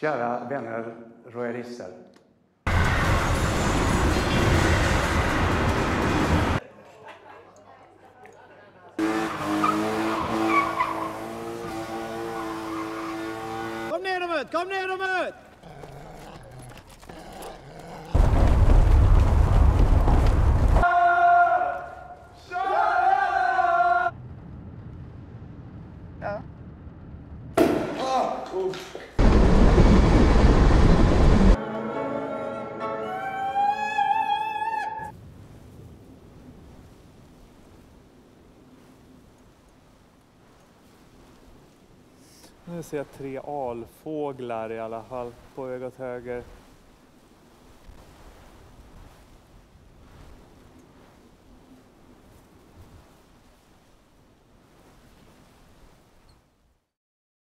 Kära vänner royalister. Kom ner och möt! Kom ner och möt! Ja. Nu ser jag tre alfåglar i alla fall på ögat höger.